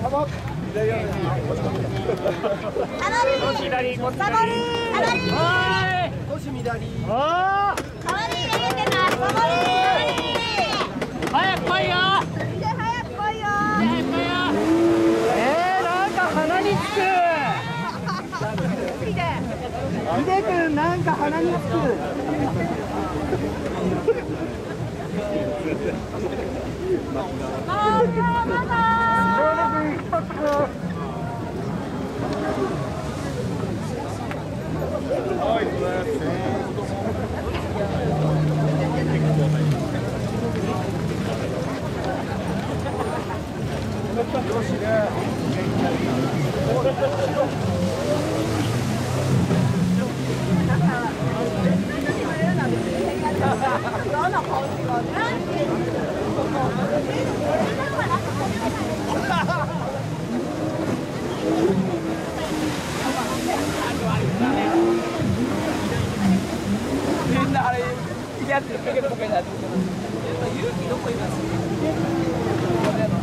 左こっち左少し左あ早く来いよ早く来いよえー、なんか鼻につくひでくんなんか鼻につくれやってペケポケってけど、やっぱ勇気どこいます？